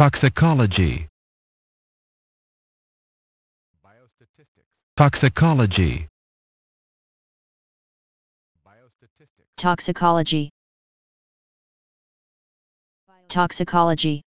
Toxicology. Toxicology. Toxicology. Toxicology.